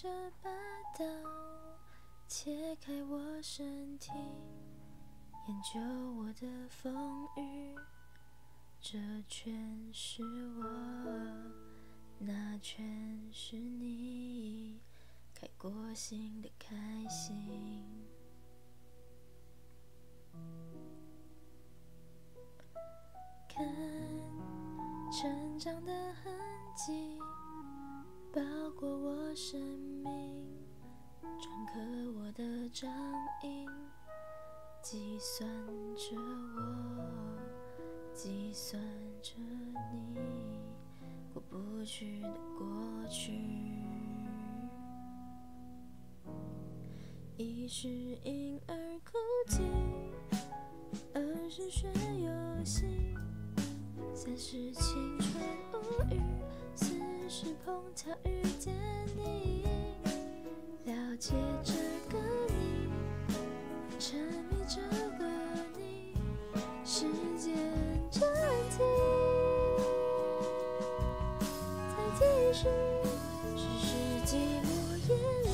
这把刀切开我身体，研究我的风雨。这全是我，那全是你，开过心的开心。看成长的痕迹，包裹我生命，篆刻我的掌印，计算着我，计算着你过不去的过去。一是婴儿哭泣，二是学游戏，三是青春无语，是碰巧遇见你，了解这个你，沉迷这个你，时间暂停，再继续，只是寂。寞夜里，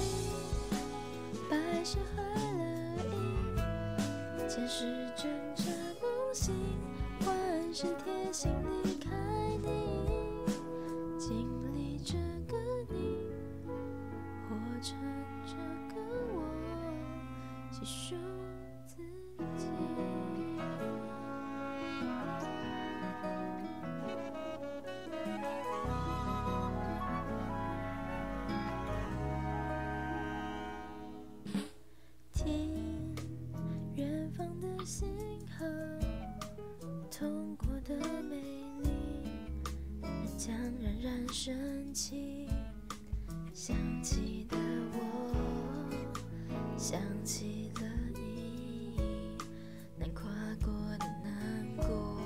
白雪坏了影，前世挣扎梦醒，换是贴心离开你，信号，痛过的美丽，仍将冉冉升起。想起的我，想起了你，难跨过的难过。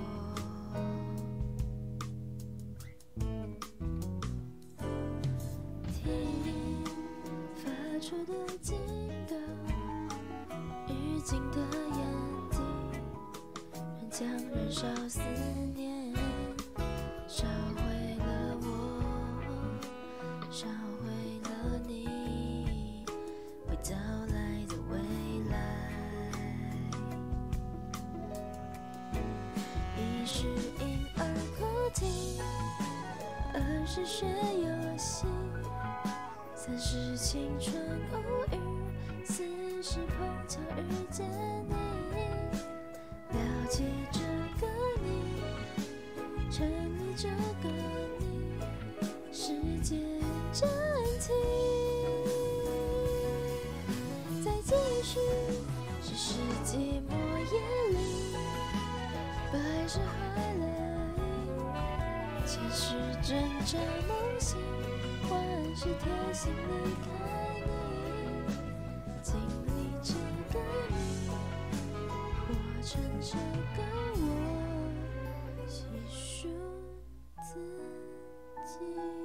听发出的警告，预警的，将燃烧思念，烧毁了我，烧毁了你，未到来的未来。一是婴儿哭啼，二是学游戏，三是青春无语，四是碰巧遇见你，这个你，时间暂停，再继续，只是寂寞夜里，白雪坏了影，前世挣扎梦醒，换是贴心离开。心，